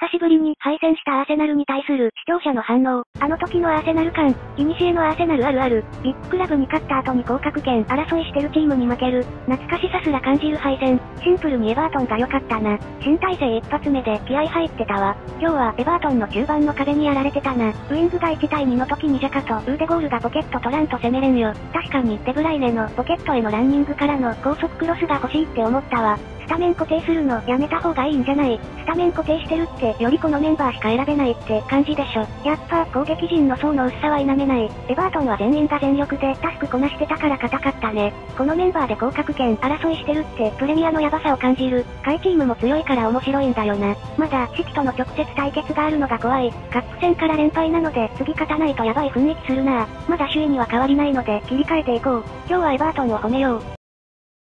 久しぶりに敗戦したアーセナルに対する視聴者の反応。あの時のアーセナル感、古のアーセナルあるある、ビッグクラブに勝った後に降格圏争いしてるチームに負ける、懐かしさすら感じる敗戦。シンプルにエバートンが良かったな。新体制一発目で気合入ってたわ。今日はエバートンの中盤の壁にやられてたな。ウィングが1対2の時にジャカとウーデゴールがポケット取らんと攻めれんよ。確かにデブライネのポケットへのランニングからの高速クロスが欲しいって思ったわ。スタメン固定するのやめた方がいいんじゃないスタメン固定してるってよりこのメンバーしか選べないって感じでしょ。やっぱ攻撃陣の層の薄さは否めない。エバートンは全員が全力でタスクこなしてたから硬かったね。このメンバーで降格圏争いしてるってプレミアのヤバさを感じる。下位チームも強いから面白いんだよな。まだシティとの直接対決があるのが怖い。カップ戦から連敗なので次勝たないとヤバい雰囲気するなまだ首位には変わりないので切り替えていこう。今日はエバートンを褒めよう。